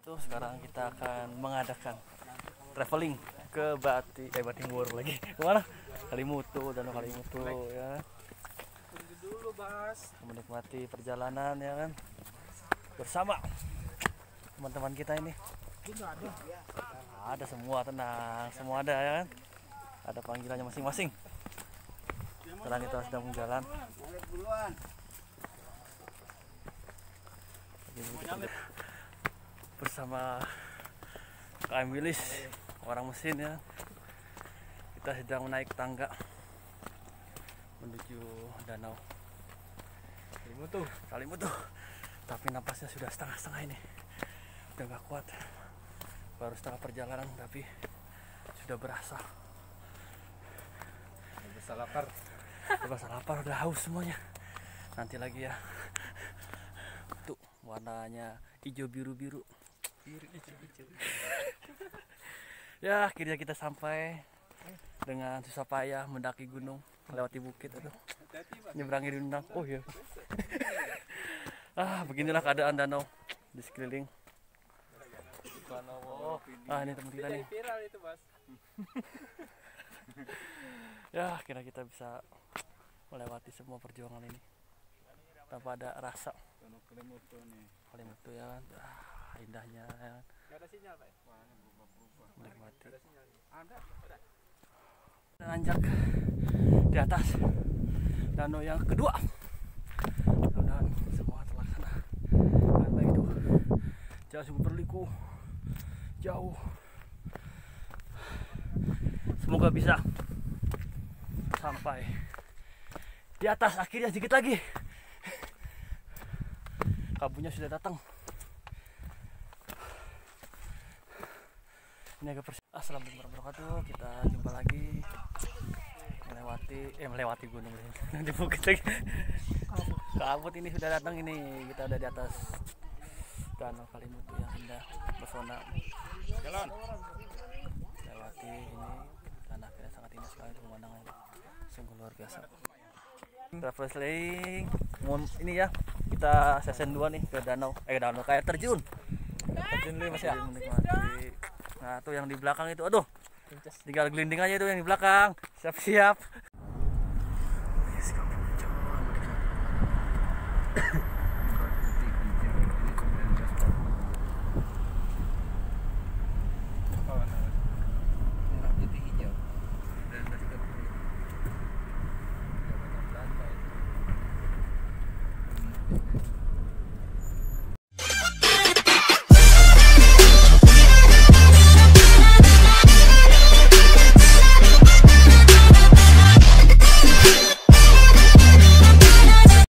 wabarakatuh. Sekarang kita akan mengadakan traveling ke Bati, eh Bati Ngur lagi. Ke mana? Kalimutu, Danau Kalimutu ya. Dulu, Bas. Menikmati perjalanan ya kan. Bersama teman-teman kita ini. Ada semua tenang, semua ada ya kan. Ada panggilannya masing-masing. Sekarang kita sedang berjalan. Bersama KM Wilis orang mesin ya. Kita sedang naik tangga menuju danau. Kalimutu. Kalimutu. Tapi napasnya sudah setengah-setengah ini. Udah gak kuat. Baru setengah perjalanan tapi sudah berasa. Bisa lapar. udah berasa lapar udah haus semuanya. Nanti lagi ya. Tuh warnanya hijau biru-biru ya akhirnya kita sampai dengan susah payah mendaki gunung melewati bukit aduh. Nyeberangi rindang oh iya. Ah beginilah keadaan danau di sekeliling. Ah ini teman kita nih. Viral itu, Bas. ya akhirnya kita bisa melewati semua perjuangan ini tanpa ada rasa. Kalimutu ya kan ah, indahnya ya? Kan Gak ada sinyal, Pak. menikmati Ada sinyalnya. Ada. nanjak di atas. Danau yang kedua. Mudah-mudahan semua terlaksana dengan baik itu. Jauh sungguh berliku jauh. Semoga bisa sampai di atas. Akhirnya sedikit lagi. Kabutnya sudah datang ini agak persi Assalamualaikum warahmatullahi wabarakatuh. Kita jumpa lagi. Melewati eh melewati gunung di bukit lagi. Kabut ini sudah datang ini. Kita ada di atas danau Kalimutu yang indah pesona. Jalan. lewati ini. Dan akhirnya sangat indah sekali pemandangan ini sungguh luar biasa. Traveling ini ya kita season 2 nih ke danau. Eh danau kayak terjun. Terjun dulu mas ya. Menikmati nah tuh yang di belakang itu. Aduh. Tinggal gelinding aja itu yang di belakang. Siap-siap